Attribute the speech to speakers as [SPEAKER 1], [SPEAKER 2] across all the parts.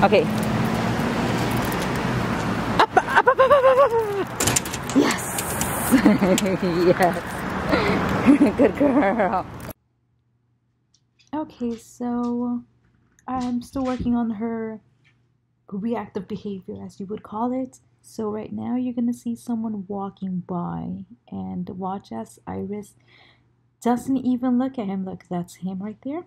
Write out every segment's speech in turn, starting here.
[SPEAKER 1] Okay. Up, up, up. Yes. yes. Good girl. Okay, so I'm still working on her reactive behavior, as you would call it. So right now you're gonna see someone walking by and watch as Iris doesn't even look at him. Look, that's him right there.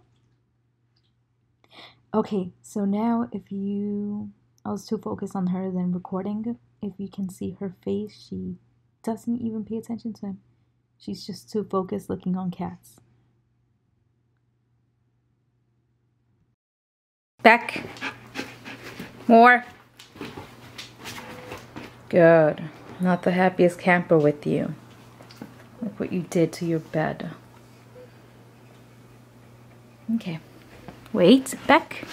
[SPEAKER 1] Okay, so now if you I was too focused on her than recording. If you can see her face, she doesn't even pay attention to him. She's just too focused looking on cats. Back. More. Good. Not the happiest camper with you. Look what you did to your bed. Okay. Wait, back.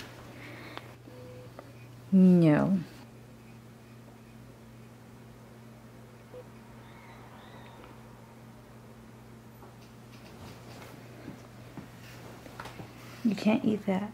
[SPEAKER 1] No. You can't eat that.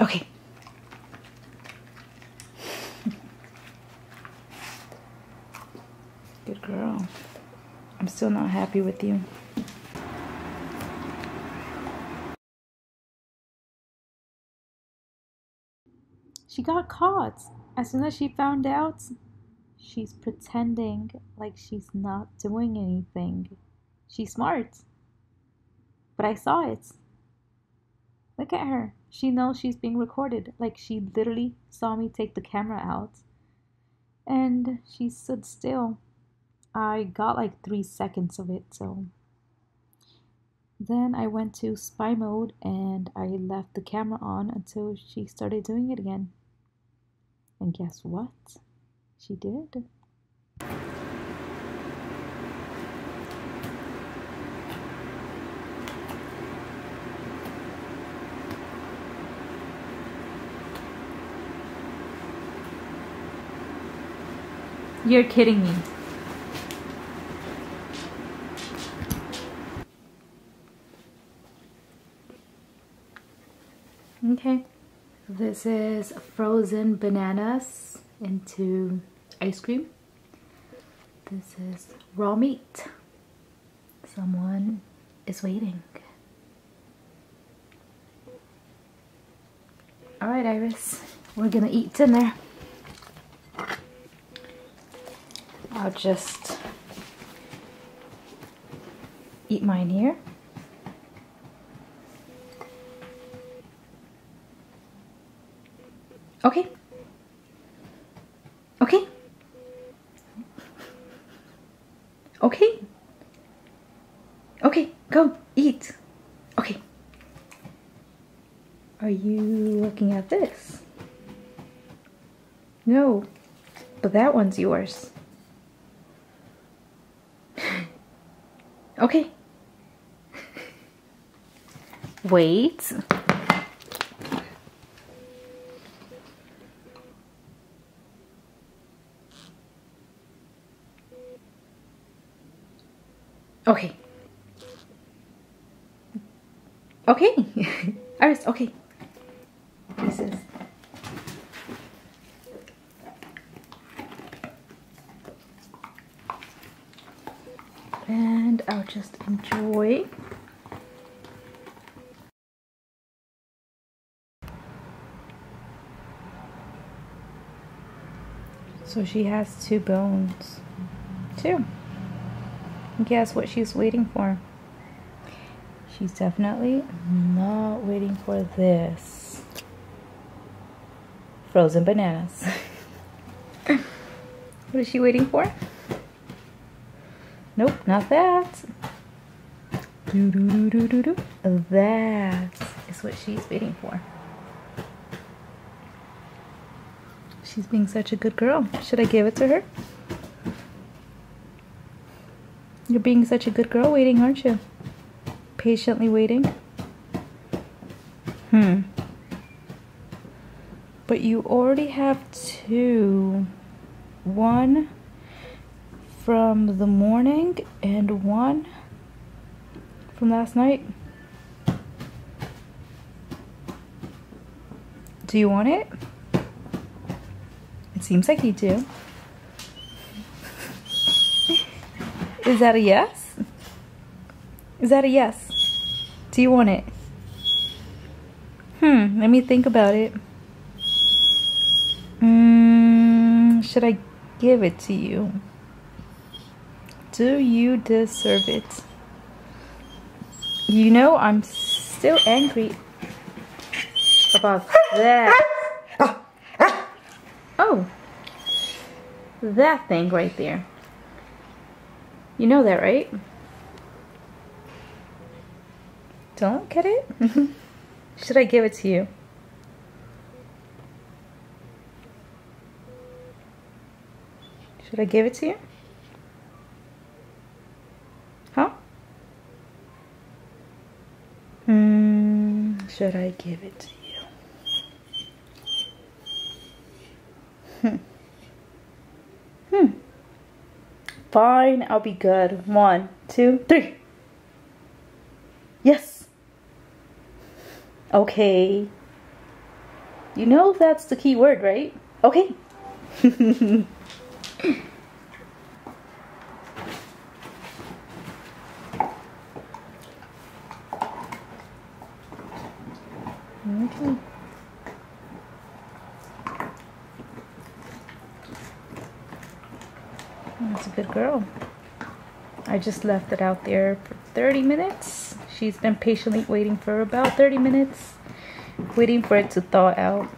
[SPEAKER 1] Okay. Good girl. I'm still not happy with you. She got caught. As soon as she found out, she's pretending like she's not doing anything. She's smart. But I saw it. Look at her. She knows she's being recorded. Like she literally saw me take the camera out. And she stood still. I got like three seconds of it, so. Then I went to spy mode and I left the camera on until she started doing it again. And guess what? She did. You're kidding me. Okay. This is frozen bananas into ice cream. This is raw meat. Someone is waiting. All right, Iris, we're gonna eat dinner. I'll just eat mine here. Okay. Okay. Okay. Okay, go eat. Okay. Are you looking at this? No, but that one's yours. Okay. Wait. Okay. Okay. Iris, okay. This is. And I'll just enjoy. So she has two bones. Two. Guess what she's waiting for? She's definitely not waiting for this. Frozen bananas. what is she waiting for? Nope, not that. Do, do, do, do, do, do. That is what she's waiting for. She's being such a good girl. Should I give it to her? You're being such a good girl waiting, aren't you? Patiently waiting. Hmm. But you already have two. One from the morning and one from last night. Do you want it? It seems like you do. Is that a yes? Is that a yes? Do you want it? Hmm, let me think about it. Mm, should I give it to you? Do you deserve it? You know, I'm still angry about that. Oh, that thing right there. You know that, right? Don't get it? Should I give it to you? Should I give it to you? Huh? Hmm, should I give it to you? Hmm. Hmm. Fine, I'll be good. One, two, three. Yes. Okay. You know that's the key word, right? Okay. Okay. Oh, that's a good girl. I just left it out there for 30 minutes. She's been patiently waiting for about 30 minutes, waiting for it to thaw out.